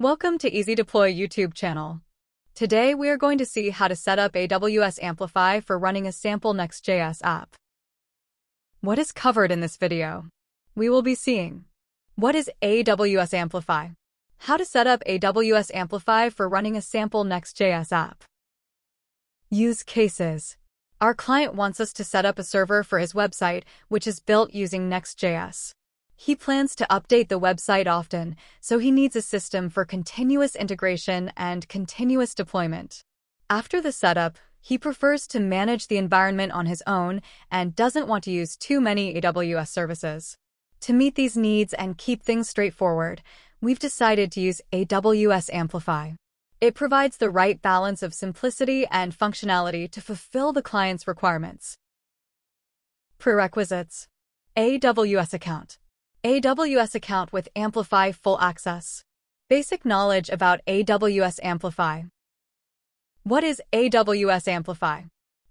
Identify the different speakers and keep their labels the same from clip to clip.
Speaker 1: Welcome to Easy Deploy YouTube channel. Today we are going to see how to set up AWS Amplify for running a sample Next.js app. What is covered in this video? We will be seeing what is AWS Amplify, how to set up AWS Amplify for running a sample Next.js app. Use cases. Our client wants us to set up a server for his website, which is built using Next.js. He plans to update the website often, so he needs a system for continuous integration and continuous deployment. After the setup, he prefers to manage the environment on his own and doesn't want to use too many AWS services. To meet these needs and keep things straightforward, we've decided to use AWS Amplify. It provides the right balance of simplicity and functionality to fulfill the client's requirements. Prerequisites AWS account AWS account with Amplify full access. Basic knowledge about AWS Amplify. What is AWS Amplify?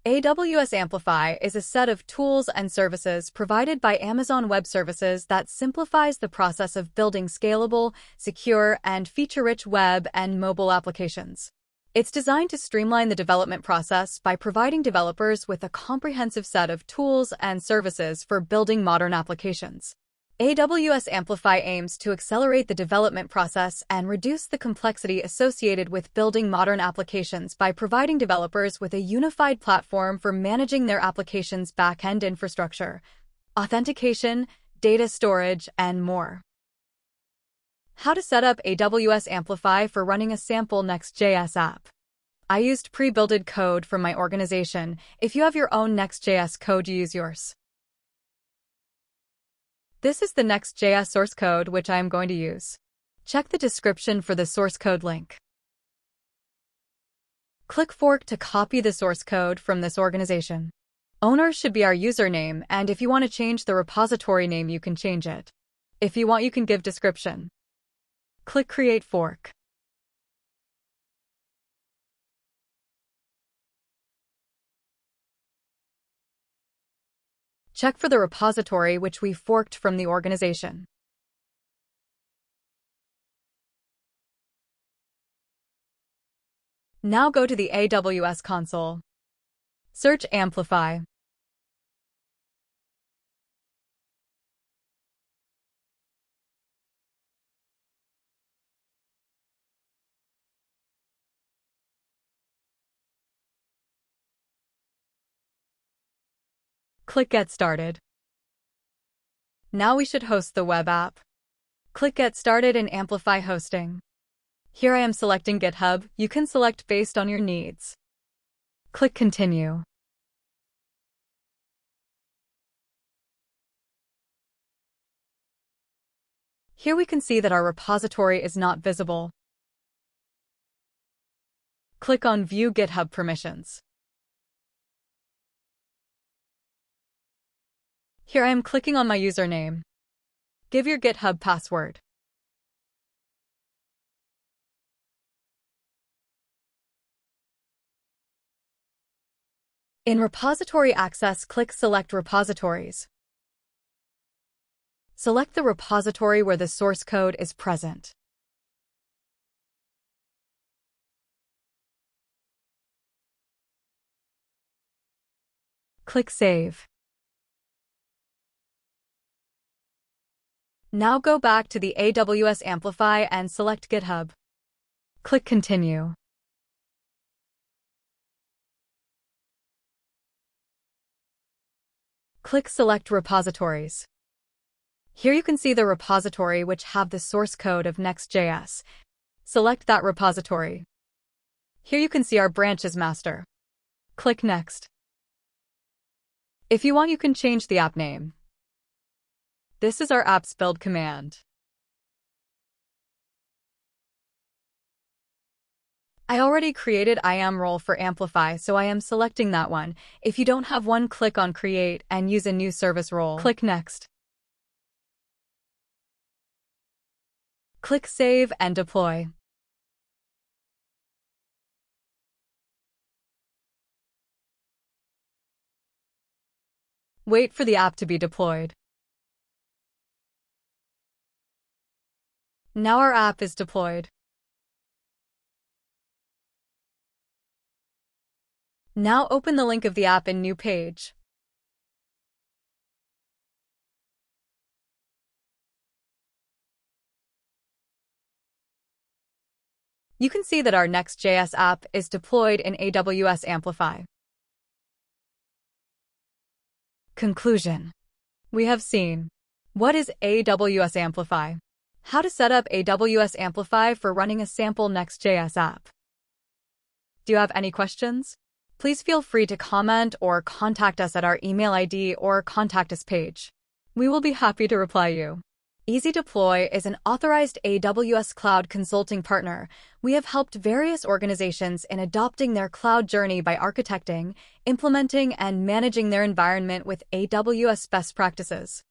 Speaker 1: AWS Amplify is a set of tools and services provided by Amazon Web Services that simplifies the process of building scalable, secure, and feature-rich web and mobile applications. It's designed to streamline the development process by providing developers with a comprehensive set of tools and services for building modern applications. AWS Amplify aims to accelerate the development process and reduce the complexity associated with building modern applications by providing developers with a unified platform for managing their application's backend infrastructure, authentication, data storage, and more. How to set up AWS Amplify for running a sample Next.js app. I used pre-builded code from my organization. If you have your own Next.js code, use yours. This is the Next.js source code which I am going to use. Check the description for the source code link. Click Fork to copy the source code from this organization. Owner should be our username, and if you want to change the repository name, you can change it. If you want, you can give description. Click Create Fork. Check for the repository which we forked from the organization. Now go to the AWS console. Search Amplify. Click Get Started. Now we should host the web app. Click Get Started and Amplify Hosting. Here I am selecting GitHub. You can select based on your needs. Click Continue. Here we can see that our repository is not visible. Click on View GitHub Permissions. Here I am clicking on my username. Give your GitHub password. In Repository Access, click Select Repositories. Select the repository where the source code is present. Click Save. Now go back to the AWS Amplify and select GitHub. Click Continue. Click Select Repositories. Here you can see the repository which have the source code of Next.js. Select that repository. Here you can see our branches master. Click Next. If you want, you can change the app name. This is our apps build command. I already created IAM role for Amplify, so I am selecting that one. If you don't have one, click on Create and use a new service role. Click Next. Click Save and Deploy. Wait for the app to be deployed. Now our app is deployed. Now open the link of the app in New Page. You can see that our Next.js app is deployed in AWS Amplify. Conclusion. We have seen. What is AWS Amplify? How to set up AWS Amplify for running a sample Next.js app. Do you have any questions? Please feel free to comment or contact us at our email ID or contact us page. We will be happy to reply you. Easy Deploy is an authorized AWS cloud consulting partner. We have helped various organizations in adopting their cloud journey by architecting, implementing, and managing their environment with AWS best practices.